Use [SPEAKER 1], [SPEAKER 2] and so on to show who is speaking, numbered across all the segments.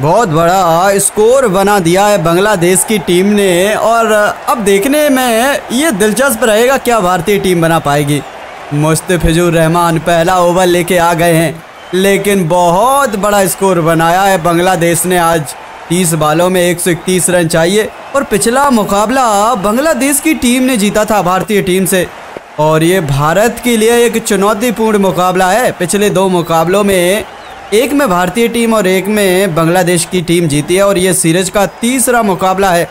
[SPEAKER 1] बहुत बड़ा स्कोर बना दिया है बांग्लादेश की टीम ने और अब देखने में ये दिलचस्प रहेगा क्या भारतीय टीम बना पाएगी। मुस्तफिजुर रहमान पहला ओवर लेके आ गए हैं, लेकिन बहुत बड़ा स्कोर बनाया है बांग्लादेश ने आज। 30 बालों में 131 रन चाहिए और पिछला मुकाबला बांग्लादेश की टीम ने जीता था भारतीय टीम से। और ये भारत के लिए एक चुनौतीपूर्ण मुकाबला है। पिछले दो मुकाबलों में एक में भारतीय टीम और एक में बांग्लादेश की टीम जीती है और ये सीरीज़ का तीसरा मुकाबला है।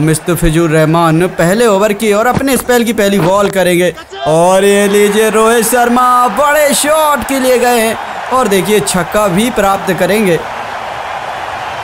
[SPEAKER 1] मुस्तफिजुर रहमान पहले ओवर की और अपने स्पेल की पहली बॉल करेंगे। और ये लीजिए रोहित शर्मा, बड़े शॉट के लिए गए हैं और देखिए छक्का भी प्राप्त करेंगे।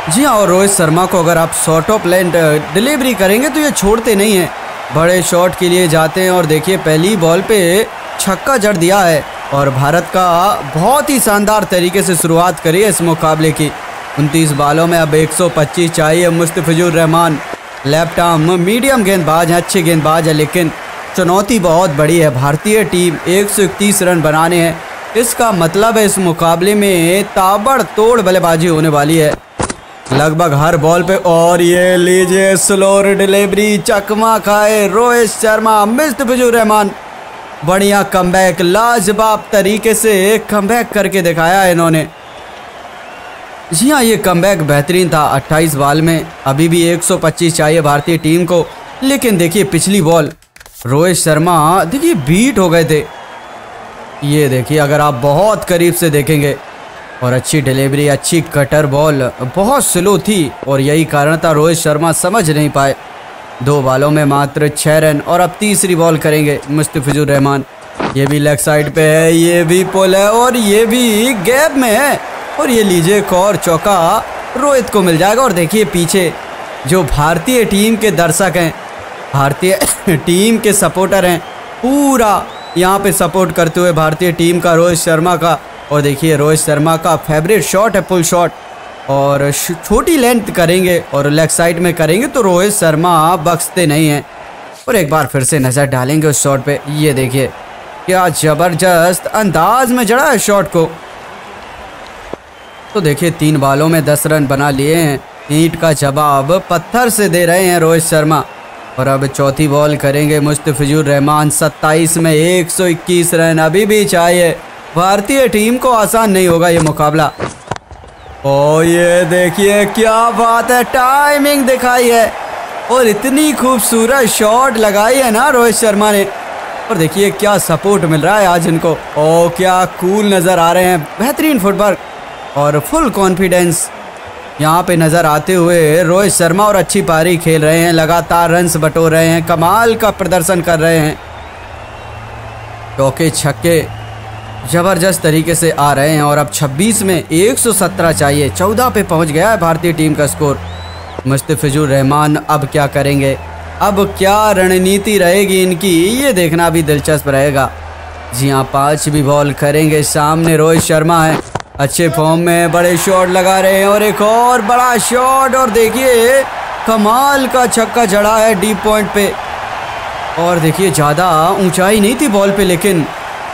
[SPEAKER 1] जी हाँ और रोहित शर्मा को अगर आप शॉर्ट ऑफ़ लैंड डिलीवरी करेंगे तो ये छोड़ते नहीं हैं। बड़े शॉट के लिए जाते हैं और देखिए पहली बॉल पे छक्का जड़ दिया है। और भारत का बहुत ही शानदार तरीके से शुरुआत करी है इस मुकाबले की। उनतीस बालों में अब 125 चाहिए Mustafizur Rahman. Left arm medium गेंदबाज हैं, अच्छे गेंदबाज है, लेकिन चुनौती बहुत बड़ी है। भारतीय टीम 131 रन बनाने हैं। इसका मतलब है इस मुकाबले में ताबड़ तोड़ बल्लेबाजी होने वाली है। लगभग हर बॉल पे, और ये लीजिए स्लोर डिलीवरी, चकमा खाए रोहित शर्मा, मुस्तफिजुर रहमान। बढ़िया कमबैक लाजवाब तरीके से कमबैक करके दिखाया इन्होंने। जी हाँ ये कमबैक बेहतरीन था 28 बॉल में। अभी भी 125 चाहिए भारतीय टीम को। लेकिन देखिए, पिछली बॉल, रोहित शर्मा, देखिए बीट हो गए थे। ये देखिए, अगर आप बहुत करीब से देखेंगे, और अच्छी डिलीवरी अच्छी कटर बॉल बहुत स्लो थी, और यही कारण था रोहित शर्मा समझ नहीं पाए। दो बालों में मात्र छः रन और अब तीसरी बॉल करेंगे मुस्तफिजुर रहमान। ये भी लेग साइड पे है, ये भी पुल है और ये भी गैप में है। और ये लीजिए एक और चौका, रोहित को मिल जाएगा। और देखिए पीछे जो भारतीय टीम के दर्शक हैं, भारतीय टीम के सपोर्टर हैं, पूरा यहाँ पे सपोर्ट करते हुए भारतीय टीम का रोहित शर्मा का। और देखिए रोहित शर्मा का फेवरेट शॉट है, पुल शॉट। और छोटी लेंथ करेंगे और लेग साइड में करेंगे तो रोहित शर्मा बख्सते नहीं हैं। और एक बार फिर से नज़र डालेंगे उस शॉट पे। ये देखिए, क्या ज़बरदस्त अंदाज में जड़ा है शॉट को। तो देखिए, तीन बालों में दस रन बना लिए हैं। ईट का जवाब पत्थर से दे रहे हैं रोहित शर्मा। और अब चौथी बॉल करेंगे मुस्तफिजुर रहमान 27 में 121 रन। अभी भी चाहिए। भारतीय टीम को आसान नहीं होगा ये मुकाबला। ओ ये देखिए क्या बात है टाइमिंग दिखाई है। और इतनी खूबसूरत शॉट लगाई है ना रोहित शर्मा ने। और देखिए क्या सपोर्ट मिल रहा है आज इनको। ओ क्या कूल नज़र आ रहे हैं, बेहतरीन फुटबॉल और फुल कॉन्फिडेंस यहाँ पे नज़र आते हुए रोहित शर्मा और अच्छी पारी खेल रहे हैं, लगातार रन्स बटोर रहे हैं, कमाल का प्रदर्शन कर रहे हैं। चौके छक्के ज़बरदस्त तरीके से आ रहे हैं और अब 26 में 117 चाहिए। 14 पे पहुँच गया है भारतीय टीम का स्कोर। मुस्तफिजुर रहमान अब क्या करेंगे? अब क्या रणनीति रहेगी इनकी, ये देखना भी दिलचस्प रहेगा। जी हाँ पाँच भी बॉल करेंगे, सामने रोहित शर्मा है। अच्छे फॉर्म में बड़े शॉट लगा रहे हैं और एक और बड़ा शॉट, और देखिए, कमाल का छक्का जड़ा है डीप पॉइंट पे। और देखिए, ज़्यादा ऊंचाई नहीं थी बॉल पे, लेकिन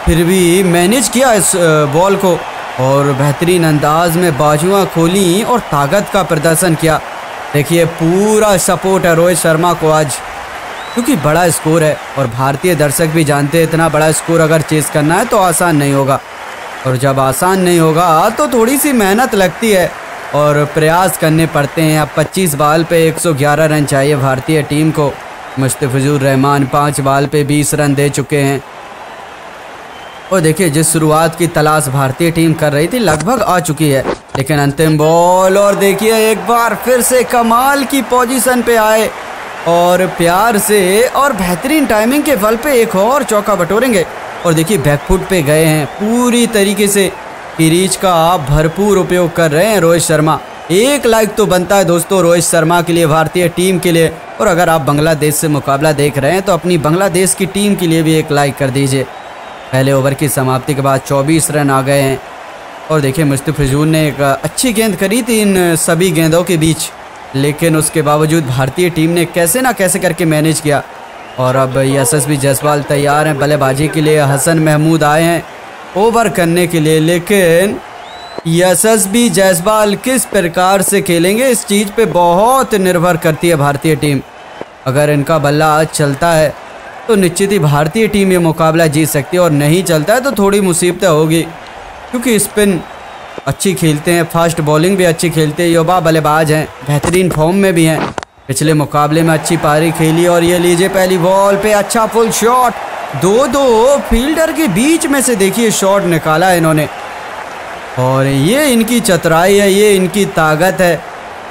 [SPEAKER 1] फिर भी मैनेज किया इस बॉल को और बेहतरीन अंदाज में बाजुआँ खोली और ताकत का प्रदर्शन किया। देखिए, पूरा सपोर्ट है रोहित शर्मा को आज, क्योंकि बड़ा स्कोर है और भारतीय दर्शक भी जानते हैं, इतना बड़ा स्कोर अगर चेस करना है तो आसान नहीं होगा। और जब आसान नहीं होगा तो थोड़ी सी मेहनत लगती है और प्रयास करने पड़ते हैं। अब 25 बाल पे 111 रन चाहिए भारतीय टीम को। मुस्तफिजुर रहमान पाँच बाल पे 20 रन दे चुके हैं। और देखिए, जिस शुरुआत की तलाश भारतीय टीम कर रही थी, लगभग आ चुकी है। लेकिन अंतिम बॉल, और देखिए, एक बार फिर से कमाल की पोजीशन पे आए। और प्यार से और बेहतरीन टाइमिंग के बल पे एक और चौका बटोरेंगे। और देखिए बैकफुट पे गए हैं पूरी तरीके से। रीच का भरपूर उपयोग कर रहे हैं रोहित शर्मा। एक लाइक तो बनता है दोस्तों रोहित शर्मा के लिए, भारतीय टीम के लिए। और अगर आप बांग्लादेश से मुकाबला देख रहे हैं तो अपनी बांग्लादेश की टीम के लिए भी एक लाइक कर दीजिए। पहले ओवर की समाप्ति के बाद 24 रन आ गए हैं। और देखिए मुस्तफिजून ने एक अच्छी गेंद करी थी इन सभी गेंदों के बीच। लेकिन उसके बावजूद भारतीय टीम ने कैसे ना कैसे करके मैनेज किया। और अब एस यशस्वी जायसवाल तैयार हैं, बल्लेबाजी के लिए हसन महमूद आए हैं ओवर करने के लिए। लेकिन एस यशस्वी जायसवाल किस प्रकार से खेलेंगे, इस चीज़ पे बहुत निर्भर करती है भारतीय टीम। अगर इनका बल्ला आज चलता है तो निश्चित ही भारतीय टीम ये मुकाबला जीत सकती है और नहीं चलता है तो थोड़ी मुसीबतें होगी। क्योंकि स्पिन अच्छी खेलते हैं, फास्ट बॉलिंग भी अच्छी खेलते हैं, युवा बल्लेबाज हैं, बेहतरीन फॉर्म में भी हैं। पिछले मुकाबले में अच्छी पारी खेली और ये लीजिए पहली बॉल पे अच्छा फुल शॉट। दो दो फील्डर के बीच में से देखिए शॉट निकाला इन्होंने। और ये इनकी चतुराई है, ये इनकी ताकत है।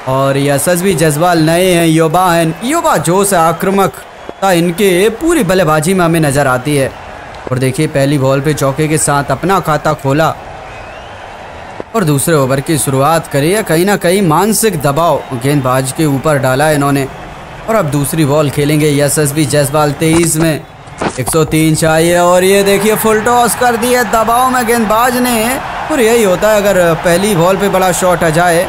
[SPEAKER 1] और यशस्वी जज्बाल नए हैं, युवा हैं, युवा जोश आक्रमक। इनके पूरी बल्लेबाजी में हमें नज़र आती है। और देखिए, पहली बॉल पे चौके के साथ अपना खाता खोला। और दूसरे ओवर की शुरुआत करी है। कहीं ना कहीं मानसिक दबाव गेंदबाज के ऊपर डाला इन्होंने। और अब दूसरी बॉल खेलेंगे यशस्वी जयसवाल तेईस में। 103 चाहिए और ये देखिए, फुल टॉस कर दिए दबाव में गेंदबाज ने, और यही होता है, अगर पहली बॉल पे बड़ा शॉट आ जाए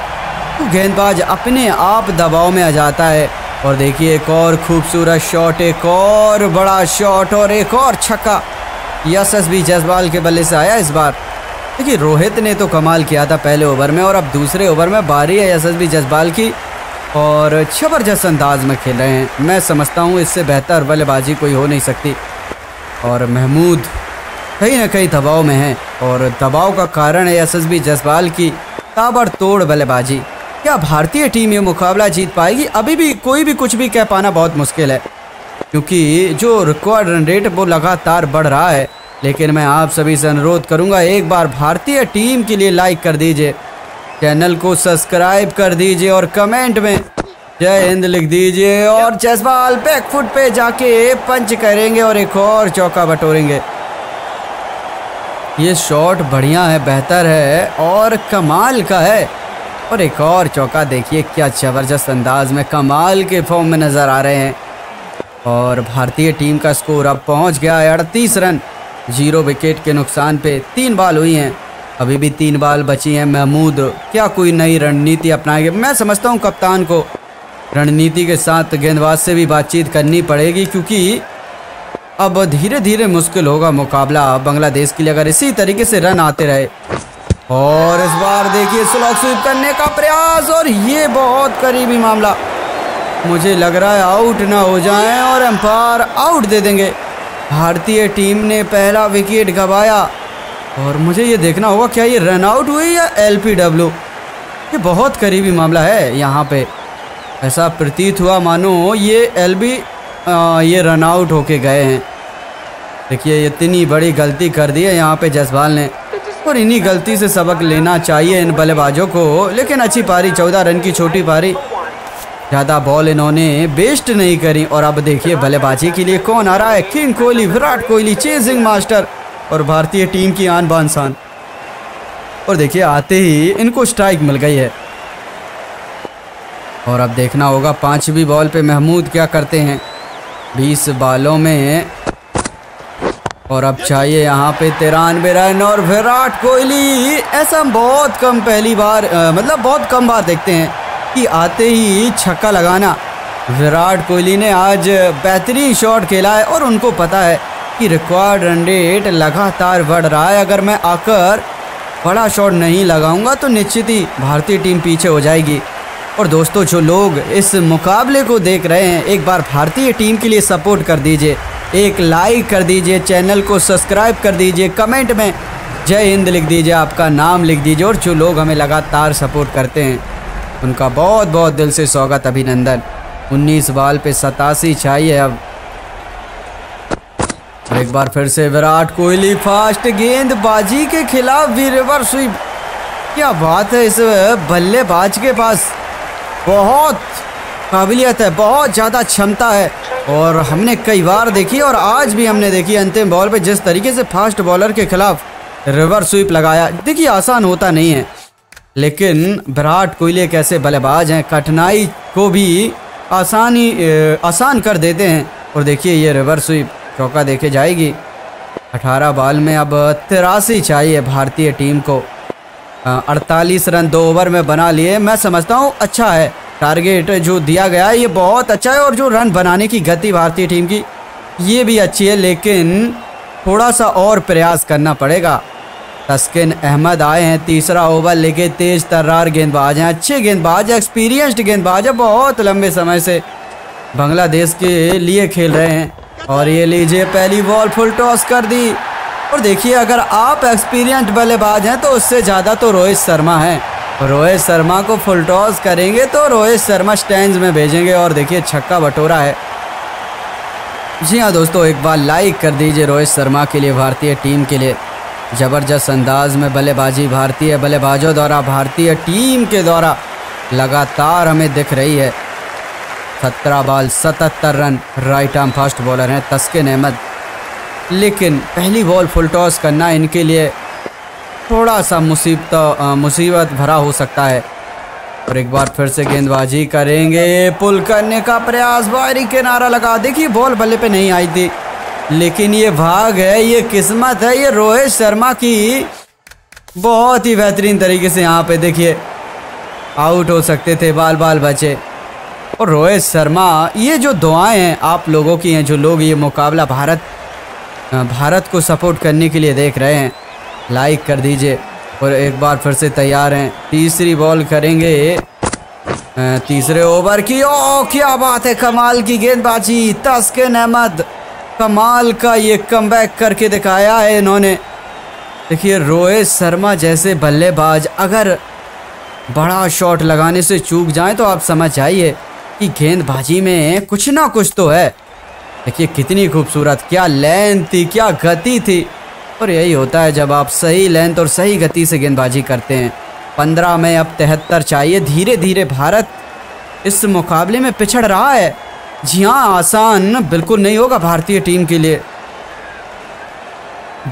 [SPEAKER 1] तो गेंदबाज अपने आप दबाव में आ जाता है। और देखिए एक और खूबसूरत शॉट, एक और बड़ा शॉट और एक और छक्का। यस एस बी जयसवाल के बल्ले से आया इस बार। देखिए, रोहित ने तो कमाल किया था पहले ओवर में और अब दूसरे ओवर में बारी है यस एस बी जसपाल की और ज़बरदस्त अंदाज में खेल रहे हैं। मैं समझता हूँ इससे बेहतर बल्लेबाजी कोई हो नहीं सकती। और महमूद कहीं ना कहीं दबाव में है और दबाव का कारण है यस एस बी जसपाल की ताबड़तोड़ बल्लेबाजी। क्या भारतीय टीम ये मुकाबला जीत पाएगी? अभी भी, कोई भी कुछ भी कह पाना बहुत मुश्किल है। क्योंकि जो रिकॉर्ड रन रेट वो लगातार बढ़ रहा है। लेकिन मैं आप सभी से अनुरोध करूँगा, एक बार भारतीय टीम के लिए लाइक कर दीजिए। चैनल को सब्सक्राइब कर दीजिए और कमेंट में जय हिंद लिख दीजिए। और जसवाल बैक फुट पे जाके पंच करेंगे और एक और चौका बटोरेंगे। ये शॉट बढ़िया है, बेहतर है और कमाल का है। और एक और चौका देखिए, क्या ज़बरदस्त अंदाज में कमाल के फॉर्म में नज़र आ रहे हैं। और भारतीय टीम का स्कोर अब पहुँच गया है, अड़तीस रन। ज़ीरो विकेट के नुकसान पे तीन बाल हुई हैं। अभी भी तीन बाल बची हैं, महमूद, क्या कोई नई रणनीति अपनाएँगे? मैं समझता हूँ कप्तान को। रणनीति के साथ गेंदबाज से भी बातचीत करनी पड़ेगी, क्योंकि अब धीरे धीरे मुश्किल होगा मुकाबला। बांग्लादेश के लिए अगर इसी तरीके से रन आते रहे और इस बार देखिए स्लॉक स्वीप करने का प्रयास, और ये बहुत करीबी मामला। मुझे लग रहा है आउट ना हो जाए और एम्पायर आउट दे देंगे। भारतीय टीम ने पहला विकेट गवाया। और मुझे ये देखना होगा, क्या ये रन आउट हुई या एल ये बहुत करीबी मामला है यहाँ पे। ऐसा प्रतीत हुआ, मानो ये एल बी ये रन आउट होके गए हैं। देखिए, इतनी बड़ी गलती कर दी है यहाँ पे जसवाल ने। और इन्हीं गलती से सबक लेना चाहिए इन बल्लेबाजों को। लेकिन अच्छी पारी, चौदह रन की छोटी पारी। ज़्यादा बॉल इन्होंने बेस्ट नहीं करी। और अब देखिए बल्लेबाजी के लिए कौन आ रहा है? King Kohli, Virat Kohli, chasing master और भारतीय टीम की आन बान शान। और देखिए, आते ही इनको स्ट्राइक मिल गई है। और अब देखना होगा, पांचवी बॉल पे महमूद क्या करते हैं? बीस बालों में और अब चाहिए यहाँ पे तिरानवे रन और विराट कोहली। ऐसा बहुत कम पहली बार आ, मतलब बहुत कम बार देखते हैं कि आते ही छक्का लगाना। विराट कोहली ने आज बेहतरीन शॉट खेला है और उनको पता है कि रिकॉर्ड रन रेट लगातार बढ़ रहा है। अगर मैं आकर बड़ा शॉट नहीं लगाऊँगा तो निश्चित ही भारतीय टीम पीछे हो जाएगी। और दोस्तों जो लोग इस मुकाबले को देख रहे हैं एक बार भारतीय टीम के लिए सपोर्ट कर दीजिए। एक लाइक कर दीजिए चैनल को सब्सक्राइब कर दीजिए कमेंट में। जय हिंद लिख दीजिए, आपका नाम लिख दीजिए, और जो लोग हमें लगातार सपोर्ट करते हैं, उनका बहुत बहुत दिल से स्वागत, अभिनंदन। 19 बाल पे सतासी चाहिए अब। एक बार फिर से विराट कोहली फास्ट गेंदबाजी के खिलाफ भी रिवर्स स्वीप क्या बात है इस बल्लेबाज के पास। बहुत काबिलियत है, बहुत ज़्यादा क्षमता है। और हमने कई बार देखी और आज भी हमने देखी अंतिम बॉल पे जिस तरीके से फास्ट बॉलर के खिलाफ रिवर्स स्वीप लगाया। देखिए, आसान होता नहीं है। लेकिन विराट कोहली एक ऐसे बल्लेबाज हैं, कठिनाई को भी आसानी आसान कर देते हैं। और देखिए, ये रिवर्स स्वीप चौका देखे जाएगी। 18 बॉल में अब तिरासी चाहिए भारतीय टीम को। अड़तालीस रन दो ओवर में बना लिए। मैं समझता हूँ अच्छा है। टारगेट जो दिया गया है ये बहुत अच्छा है और जो रन बनाने की गति भारतीय टीम की, ये भी अच्छी है, लेकिन थोड़ा सा और प्रयास करना पड़ेगा। तस्किन अहमद आए हैं, तीसरा ओवर, लेके तेज तर्रार, गेंदबाज हैं, अच्छे गेंदबाज एक्सपीरियंस्ड गेंदबाज है, बहुत लंबे समय से बांग्लादेश के लिए खेल रहे हैं। और ये लीजिए, पहली बॉल फुल टॉस कर दी। और देखिए, अगर आप एक्सपीरियंस्ड बल्लेबाज हैं तो उससे ज़्यादा तो रोहित शर्मा हैं। रोहित शर्मा को फुल टॉस करेंगे तो रोहित शर्मा स्टैंड में भेजेंगे और देखिए छक्का बटोरा है। जी हाँ दोस्तों, एक बार लाइक कर दीजिए रोहित शर्मा के लिए, भारतीय टीम के लिए। ज़बरदस्त अंदाज में बल्लेबाजी, भारतीय बल्लेबाजों द्वारा, भारतीय टीम के द्वारा लगातार हमें दिख रही है। सत्रह बॉल, सतहत्तर run right arm fast bowler हैं, तस्किन अहमद। लेकिन पहली बॉल फुल टॉस करना इनके लिए थोड़ा सा मुसीबत मुसीबत भरा हो सकता है। और एक बार फिर से गेंदबाजी करेंगे। पुल करने का प्रयास बाहरी किनारा लगा। देखिए, बॉल बल्ले पे नहीं आई थी। लेकिन ये भाग है, ये किस्मत है, ये रोहित शर्मा की। बहुत ही बेहतरीन तरीके से यहाँ पे देखिए, आउट हो सकते थे बाल बाल बचे। और रोहित शर्मा, ये जो दुआएँ हैं आप लोगों की हैं, जो लोग ये मुकाबला भारत भारत को सपोर्ट करने के लिए देख रहे हैं। लाइक कर दीजिए और एक बार फिर से तैयार हैं। तीसरी बॉल करेंगे। तीसरे ओवर की ओ क्या बात है, कमाल की गेंदबाजी, तस्किन अहमद। कमाल का ये कम करके दिखाया है इन्होंने। देखिए रोहित शर्मा जैसे बल्लेबाज, अगर बड़ा शॉट लगाने से चूक जाए तो आप समझ जाइए कि गेंदबाजी में कुछ ना कुछ तो है। देखिए, कितनी खूबसूरत, क्या लेंथ थी, क्या गति थी। और यही होता है जब आप सही लेंथ और सही गति से गेंदबाजी करते हैं। पंद्रह में अब तिहत्तर चाहिए। धीरे धीरे भारत इस मुकाबले में पिछड़ रहा है। जी हाँ आसान बिल्कुल नहीं होगा भारतीय टीम के लिए।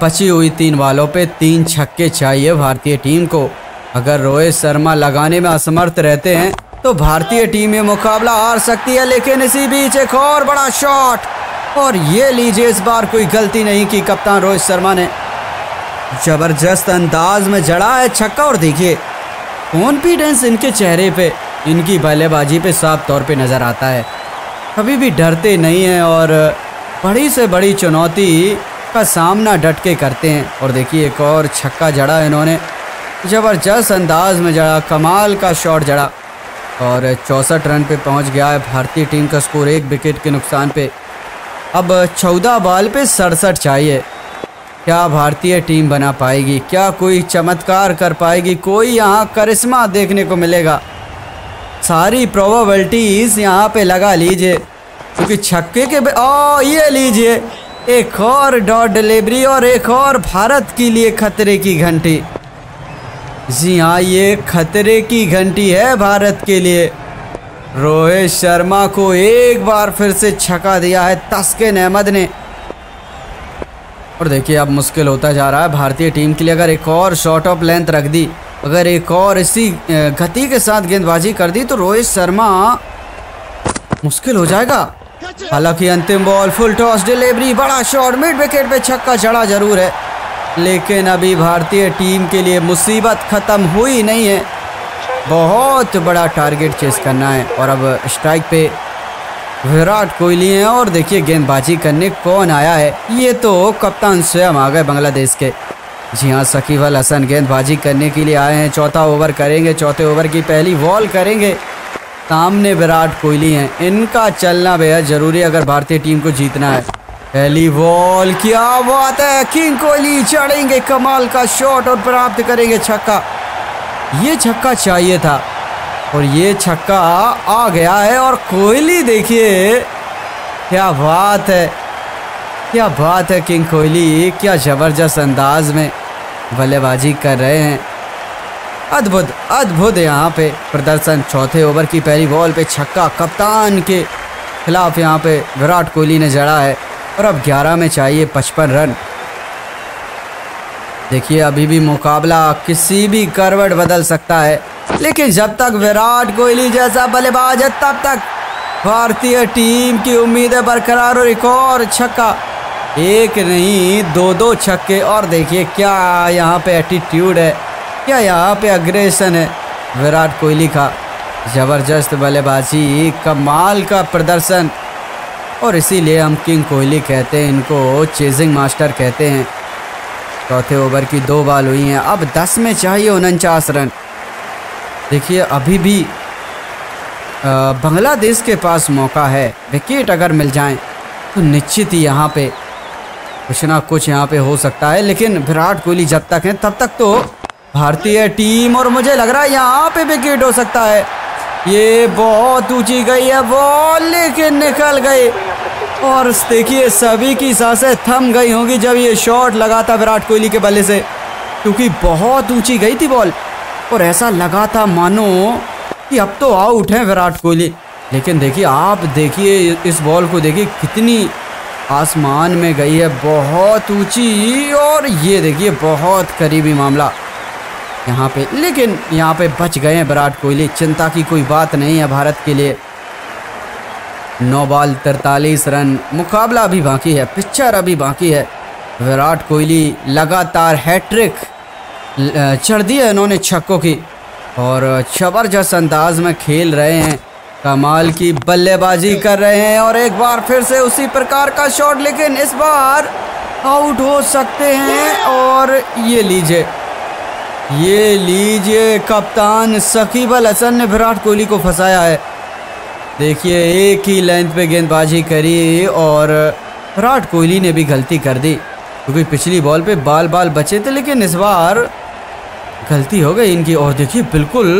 [SPEAKER 1] बची हुई तीन वालों पे तीन छक्के चाहिए भारतीय टीम को। अगर रोहित शर्मा लगाने में असमर्थ रहते हैं तो भारतीय टीम ये मुकाबला हार सकती है, लेकिन इसी बीच एक और बड़ा शॉट और ये लीजिए इस बार कोई गलती नहीं की कप्तान रोहित शर्मा ने। ज़बरदस्त अंदाज में जड़ा है छक्का और देखिए कॉन्फिडेंस इनके चेहरे पे, इनकी बल्लेबाजी पे साफ़ तौर पे नज़र आता है। कभी भी डरते नहीं हैं और बड़ी से बड़ी चुनौती का सामना डट के करते हैं। और देखिए, एक और छक्का जड़ा इन्होंने। ज़बरदस्त अंदाज में जड़ा, कमाल का शॉट जड़ा। और चौंसठ रन पे पहुँच गया है। भारतीय टीम का स्कोर एक विकेट के नुकसान पे। अब चौदह बॉल पे सड़सठ चाहिए। क्या भारतीय टीम बना पाएगी? क्या कोई चमत्कार कर पाएगी? कोई यहाँ करिश्मा देखने को मिलेगा। सारी प्रोबेबिलिटीज यहाँ पे लगा लीजिए। क्योंकि छक्के के ओ, ये लीजिए। एक और डॉट डिलीवरी और एक और भारत के लिए खतरे की घंटी। जी हाँ ये खतरे की घंटी है भारत के लिए। रोहित शर्मा को एक बार फिर से छका दिया है तस्किन अहमद ने। और देखिए, अब मुश्किल होता जा रहा है भारतीय टीम के लिए। अगर एक और शॉर्ट ऑफ़ लेंथ रख दी, अगर एक और इसी गति के साथ गेंदबाजी कर दी तो रोहित शर्मा मुश्किल हो जाएगा। हालाँकि अंतिम बॉल फुल टॉस डिलीवरी बड़ा शॉट मिड विकेट पे छक्का चढ़ा ज़रूर है। लेकिन अभी भारतीय टीम के लिए मुसीबत ख़त्म हुई नहीं है। बहुत बड़ा टारगेट चेस करना है। और अब स्ट्राइक पे विराट कोहली हैं और देखिए गेंदबाजी करने कौन आया है। ये तो कप्तान स्वयं आ गए बांग्लादेश के। जी हाँ सकीब अल हसन गेंदबाजी करने के लिए आए हैं। चौथा ओवर करेंगे, चौथे ओवर की पहली बॉल करेंगे। सामने विराट कोहली हैं। इनका चलना बेहद ज़रूरी अगर भारतीय टीम को जीतना है। पहली बॉल क्या बात है। किंग कोहली चढ़ेंगे, कमाल का शॉट और प्राप्त करेंगे छक्का। ये छक्का चाहिए था। और ये छक्का आ गया है और कोहली देखिए, क्या बात है, क्या बात है किंग कोहली, क्या ज़बरदस्त अंदाज में बल्लेबाजी कर रहे हैं। अद्भुत अद्भुत यहाँ पे प्रदर्शन, चौथे ओवर की पहली बॉल पे छक्का, कप्तान के खिलाफ यहाँ पे विराट कोहली ने जड़ा है। और अब 11 में चाहिए 55 रन। देखिए, अभी भी मुकाबला किसी भी करवट बदल सकता है। लेकिन जब तक विराट कोहली जैसा बल्लेबाज है, तब तक भारतीय टीम की उम्मीदें बरकरार और एक और छक्का, एक नहीं दो दो छक्के। और देखिए, क्या यहाँ पे एटीट्यूड है, क्या यहाँ पे अग्रेशन है विराट कोहली का। ज़बरदस्त बल्लेबाजी, कमाल का प्रदर्शन। और इसीलिए हम किंग कोहली कहते हैं, इनको चेजिंग मास्टर कहते हैं। चौथे ओवर की दो बॉल हुई हैं। अब दस में चाहिए उनचास रन। देखिए, अभी भी बांग्लादेश के पास मौका है। विकेट अगर मिल जाए तो निश्चित ही यहाँ पे कुछ ना कुछ यहाँ पे हो सकता है। लेकिन विराट कोहली जब तक है, तब तक तो भारतीय टीम, और मुझे लग रहा है यहाँ पे विकेट हो सकता है। ये बहुत ऊँची गई है, बॉल लेकिन निकल गई। और देखिए सभी की साँसें थम गई होंगी जब ये शॉट लगा था विराट कोहली के बल्ले से। क्योंकि बहुत ऊँची गई थी बॉल और ऐसा लगा था, मानो कि अब तो आउट है विराट कोहली। लेकिन देखिए, आप देखिए, इस बॉल को देखिए, कितनी आसमान में गई है। बहुत ऊँची और ये देखिए, बहुत करीबी मामला। यहाँ पे, लेकिन यहाँ पे बच गए हैं विराट कोहली। चिंता की कोई बात नहीं है भारत के लिए। नौ बॉल, तरतालीस रन। मुकाबला अभी बाकी है, पिक्चर अभी बाकी है। विराट कोहली लगातार हैट्रिक चढ़ दी है इन्होंने छक्कों की। और ज़बरदस्त अंदाज में खेल रहे हैं। कमाल की बल्लेबाजी कर रहे हैं और एक बार फिर से उसी प्रकार का शॉट, लेकिन इस बार आउट हो सकते हैं। और ये लीजिए ये लीजिए कप्तान सकीब अल हसन ने विराट कोहली को फंसाया है। देखिए, एक ही लेंथ पे गेंदबाजी करी और विराट कोहली ने भी गलती कर दी। क्योंकि पिछली बॉल पे बाल बाल बचे थे, लेकिन इस बार गलती हो गई इनकी। और देखिए, बिल्कुल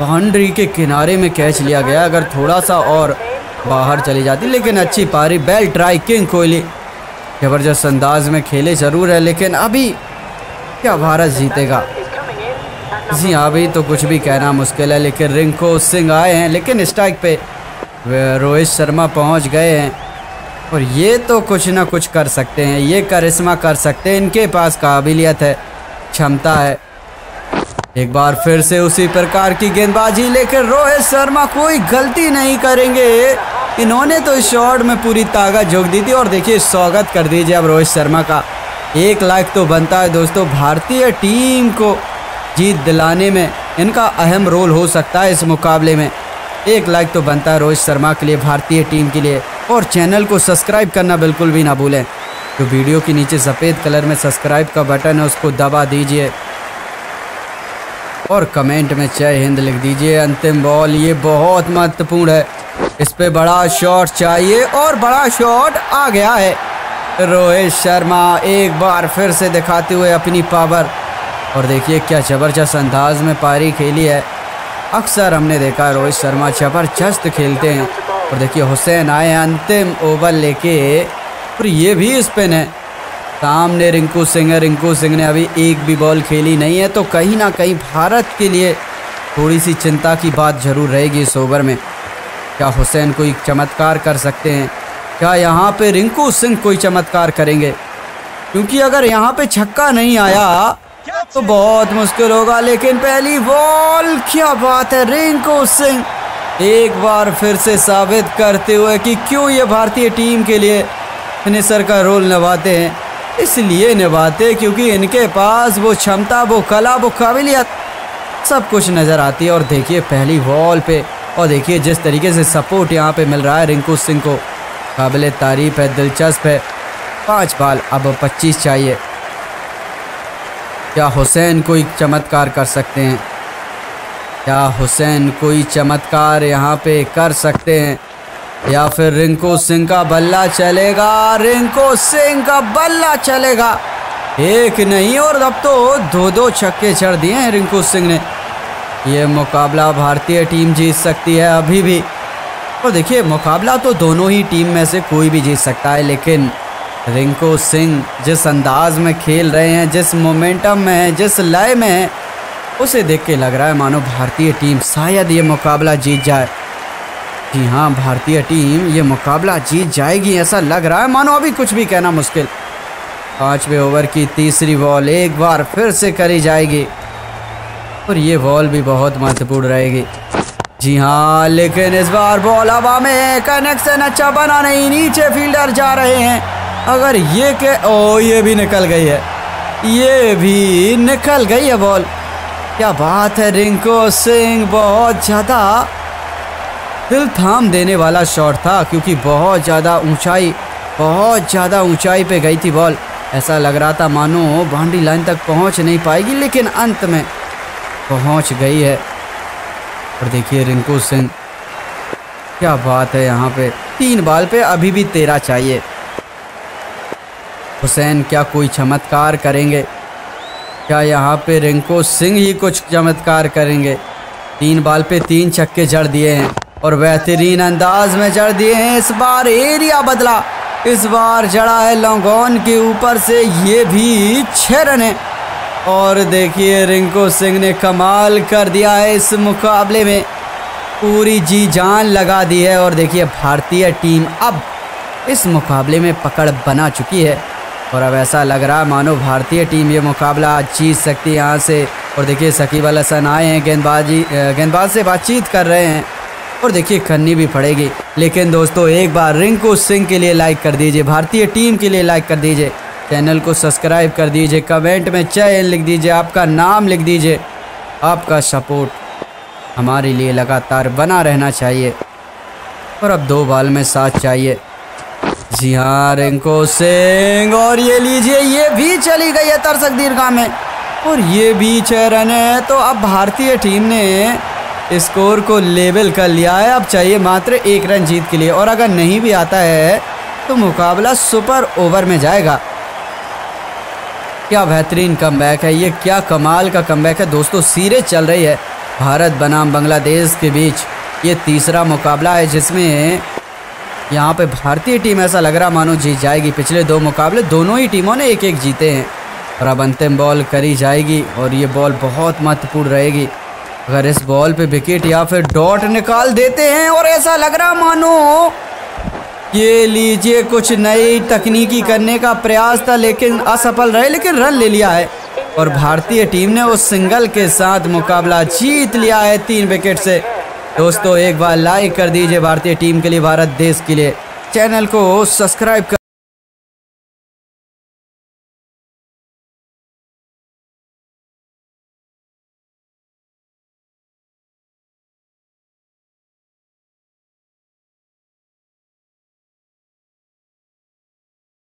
[SPEAKER 1] बाउंड्री के किनारे में कैच लिया गया। अगर थोड़ा सा और बाहर चली जाती, लेकिन अच्छी पारी बेल ट्राई किंग कोहली। ज़बरदस्त अंदाज में खेले ज़रूर है, लेकिन अभी क्या भारत जीतेगा? जी अभी तो कुछ भी कहना मुश्किल है, लेकिन रिंको सिंह आए हैं, लेकिन स्ट्राइक पे रोहित शर्मा पहुँच गए हैं। और ये तो कुछ ना कुछ कर सकते हैं। ये करिश्मा कर सकते हैं। इनके पास काबिलियत है, क्षमता है। एक बार फिर से उसी प्रकार की गेंदबाजी लेकर रोहित शर्मा कोई गलती नहीं करेंगे। इन्होंने तो इस शॉट में पूरी ताकत झोंक दी थी। और देखिए, स्वागत कर दीजिए अब रोहित शर्मा का। एक लाख तो बनता है दोस्तों, भारतीय टीम को जीत दिलाने में इनका अहम रोल हो सकता है इस मुकाबले में। एक लाइक तो बनता है रोहित शर्मा के लिए, भारतीय टीम के लिए। और चैनल को सब्सक्राइब करना बिल्कुल भी ना भूलें। तो वीडियो के नीचे सफ़ेद कलर में सब्सक्राइब का बटन है, उसको दबा दीजिए। और कमेंट में जय हिंद लिख दीजिए। अंतिम बॉल, ये बहुत महत्वपूर्ण है। इस पे बड़ा शॉट चाहिए और बड़ा शॉट आ गया है। रोहित शर्मा एक बार फिर से दिखाते हुए अपनी पावर और देखिए क्या ज़बरदस्त अंदाज में पारी खेली है। अक्सर हमने देखा रोहित शर्मा ज़बरदस्त खेलते हैं। और देखिए, हुसैन आए अंतिम ओवर लेके और ये भी स्पिन है। सामने रिंकू सिंह है, रिंकू सिंह ने अभी एक भी बॉल खेली नहीं है तो कहीं ना कहीं भारत के लिए थोड़ी सी चिंता की बात ज़रूर रहेगी इस ओवर में। क्या हुसैन कोई चमत्कार कर सकते हैं? क्या यहाँ पे रिंकू सिंह कोई चमत्कार करेंगे? क्योंकि अगर यहाँ पे छक्का नहीं आया तो बहुत मुश्किल होगा, लेकिन पहली बॉल, क्या बात है, रिंकू सिंह। एक बार फिर से साबित करते हुए कि क्यों ये भारतीय टीम के लिए फिनिशर का रोल निभाते हैं। इसलिए निभाते क्योंकि इनके पास वो क्षमता, वो कला, वो काबिलियत, सब कुछ नज़र आती है। और देखिए पहली बॉल पे, और देखिए जिस तरीके से सपोर्ट यहाँ पे मिल रहा है रिंकू सिंह को। काबिल तारीफ़ है, दिलचस्प है। पाँच बाल, अब पच्चीस चाहिए। क्या हुसैन कोई चमत्कार कर सकते हैं? क्या हुसैन कोई चमत्कार यहाँ पे कर सकते हैं? या फिर रिंकू सिंह का बल्ला चलेगा? रिंकू सिंह का बल्ला चलेगा। एक नहीं, और अब तो दो दो छक्के चढ़ दिए हैं रिंकू सिंह ने। ये मुकाबला भारतीय टीम जीत सकती है अभी भी। और देखिए, मुकाबला तो दोनों ही टीम में से कोई भी जीत सकता है, लेकिन रिंकू सिंह, जिस अंदाज में खेल रहे हैं, जिस मोमेंटम में है, जिस लय में है, उसे देख के लग रहा है मानो भारतीय टीम शायद ये मुकाबला जीत जाए। जी हाँ भारतीय टीम ये मुकाबला जीत जाएगी, ऐसा लग रहा है। मानो अभी कुछ भी कहना मुश्किल। पाँचवें ओवर की तीसरी बॉल एक बार फिर से करी जाएगी। और ये बॉल भी बहुत महत्वपूर्ण रहेगी। जी हाँ लेकिन इस बार बॉल हवा में, कनेक्शन अच्छा बना नहीं, नीचे फील्डर जा रहे हैं। अगर ये के ओ, ये भी निकल गई है। ये भी निकल गई है बॉल। क्या बात है, रिंको सिंह, बहुत ज़्यादा दिल थाम देने वाला शॉट था, क्योंकि बहुत ज़्यादा ऊंचाई, बहुत ज़्यादा ऊंचाई पे गई थी बॉल। ऐसा लग रहा था मानो बाउंड्री लाइन तक पहुँच नहीं पाएगी, लेकिन अंत में पहुँच गई है। और देखिए रिंकू सिंह, क्या बात है यहाँ पे। तीन बाल पे अभी भी तेरह चाहिए। हुसैन, क्या कोई चमत्कार करेंगे? क्या यहाँ पे रिंकू सिंह ही कुछ चमत्कार करेंगे? तीन बाल पे तीन छक्के जड़ दिए हैं और बेहतरीन अंदाज में जड़ दिए हैं। इस बार एरिया बदला। इस बार जड़ा है लॉन्गॉन के ऊपर से। ये भी छः रन है। और देखिए, रिंकू सिंह ने कमाल कर दिया है इस मुकाबले में। पूरी जी जान लगा दी है। और देखिए, भारतीय टीम अब इस मुकाबले में पकड़ बना चुकी है। और अब ऐसा लग रहा मानो भारतीय टीम ये मुकाबला आज जीत सकती है यहाँ से। और देखिए, सकीब अल हसन आए हैं, गेंदबाजी गेंदबाज से बातचीत कर रहे हैं। और देखिए करनी भी पड़ेगी लेकिन दोस्तों, एक बार रिंकू सिंह के लिए लाइक कर दीजिए, भारतीय टीम के लिए लाइक कर दीजिए। चैनल को सब्सक्राइब कर दीजिए कमेंट में चयन लिख दीजिए, आपका नाम लिख दीजिए। आपका सपोर्ट हमारे लिए लगातार बना रहना चाहिए। और अब दो बाल में साथ चाहिए। जी हाँ रिंको सिंह, और ये लीजिए, ये भी चली गई है तरसक दीर्घा में। और ये भी छह रन है तो अब भारतीय टीम ने स्कोर को लेवल कर लिया है। अब चाहिए मात्र एक रन जीत के लिए, और अगर नहीं भी आता है तो मुकाबला सुपर ओवर में जाएगा। क्या बेहतरीन कमबैक है, ये क्या कमाल का कमबैक है। दोस्तों सीरीज़ चल रही है, भारत बनाम बांग्लादेश के बीच। ये तीसरा मुकाबला है, जिसमें यहाँ पे भारतीय टीम, ऐसा लग रहा मानो जीत जाएगी। पिछले दो मुकाबले दोनों ही टीमों ने एक एक जीते हैं। और अब अंतिम बॉल करी जाएगी और ये बॉल बहुत महत्वपूर्ण रहेगी। अगर इस बॉल पे विकेट या फिर डॉट निकाल देते हैं और ऐसा लग रहा मानो ये लीजिए कुछ नई तकनीकी करने का प्रयास था, लेकिन असफल रहे, लेकिन रन ले लिया है। और भारतीय टीम ने उस सिंगल के साथ मुकाबला जीत लिया है तीन विकेट से। दोस्तों, एक बार लाइक कर दीजिए भारतीय टीम के लिए, भारत देश के लिए। चैनल को सब्सक्राइब कर